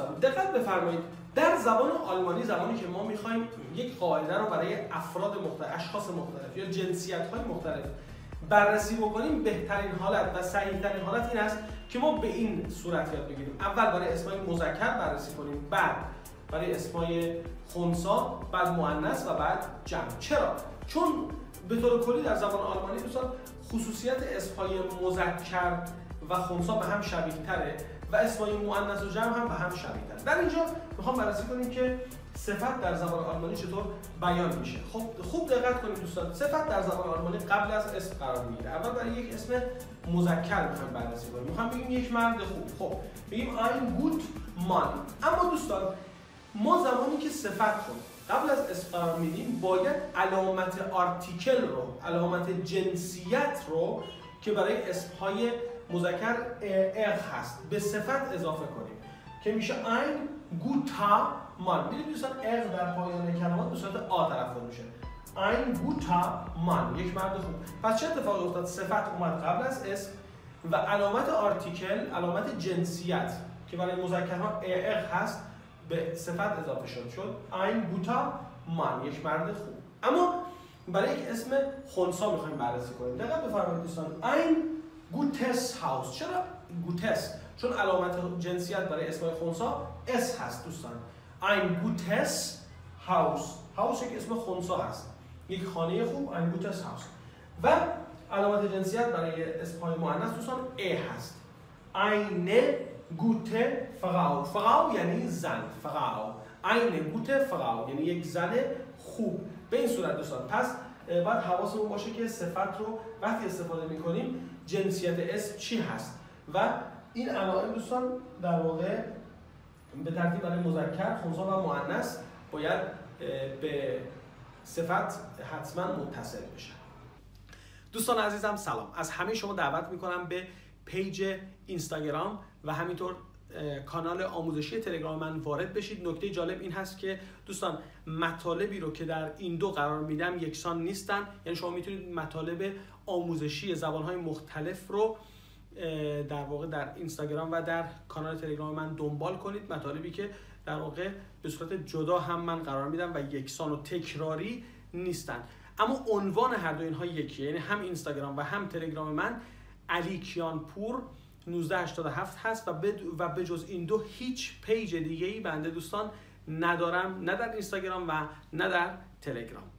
دوستان دقت بفرمایید. در زبان آلمانی زمانی که ما می‌خوایم یک قاعده رو برای افراد مختلف اشخاص مختلف یا جنسیت های مختلف بررسی بکنیم بهترین حالت و صحیح ترین حالت این است که ما به این صورت یاد بگیریم. اول برای اسمای مذکر بررسی کنیم. بعد برای اسمای خونسا بعد مؤنث و بعد جمع. چرا؟ چون به طور کلی در زبان آلمانی دوستان خصوصیت اسمهای مذکر و خونسا به هم شبیه تره و اسمای مؤنث و جمع هم به هم شبیه تره در اینجا می‌خوام بررسی کنیم که صفت در زبان آلمانی چطور بیان میشه. خب خوب دقت کنید دوستان. صفت در زبان آلمانی قبل از اسم قرار می‌گیره. اول برای یک اسم مذکر می‌خوایم بررسی کنیم. می‌خوام بگیم یک مرد خوب. خب بگیم ein gut Mann اما دوستان ما زمانی که صفت رو قبل از اسم قرار میدیم باید علامت آرتیکل رو علامت جنسیت رو که برای اسمهای مذکر اغ هست. به صفت اضافه کنیم. که میشه ein guter مان. می‌دونید دوستان اغ در پایان کلمات به صورت آ تلفظ میشه. ein guter مان. یک مرد خوب. پس چه اتفاقی افتاد؟ صفت اومد قبل از اسم و علامت آرتیکل علامت جنسیت که برای مذکرها اغ هست به صفت اضافه شد. شد ein guter مان. یک مرد خوب. اما برای یک اسم خونسا می‌خوایم بررسی کنیم. دقیق بفرمایید دوستان. ein gutes Haus. چرا گوتس چون علامت جنسیت برای اسم خونسا اس هست دوستان. Ein gutes Haus هاوس یک اسم خونسا هست. یک خانه خوب ein gutes Haus و علامت جنسیت برای اسم های مؤنث دوستان ا هست. Eine gute Frau. Frau یعنی زن. Frau. Eine gute Frau. یعنی یک زن خوب. به این صورت دوستان. پس باید حواسمون باشه که صفت رو وقتی استفاده می‌کنیم جنسیت اسم چی هست؟ و این علائم دوستان در واقع به ترتیب برای مذکر خونسا و مؤنث باید به صفت حتما متصل بشن دوستان عزیزم سلام. از همه شما دعوت می‌کنم به پیج اینستاگرام و همینطور کانال آموزشی تلگرام من وارد بشید. نکته جالب این هست که دوستان مطالبی رو که در این دو قرار میدم یکسان نیستن. یعنی شما می‌تونید مطالب آموزشی زبانهای مختلف رو در واقع در اینستاگرام و در کانال تلگرام من دنبال کنید. مطالبی که در واقع به صورت جدا هم من قرار میدم و یکسان و تکراری نیستن. اما عنوان هر دو اینها یکیه. یعنی هم اینستاگرام و هم تلگرام من. علی کیان پور 1987 هست و و به جز این دو هیچ پیج دیگه ای بنده دوستان ندارم نه در اینستاگرام و نه در تلگرام.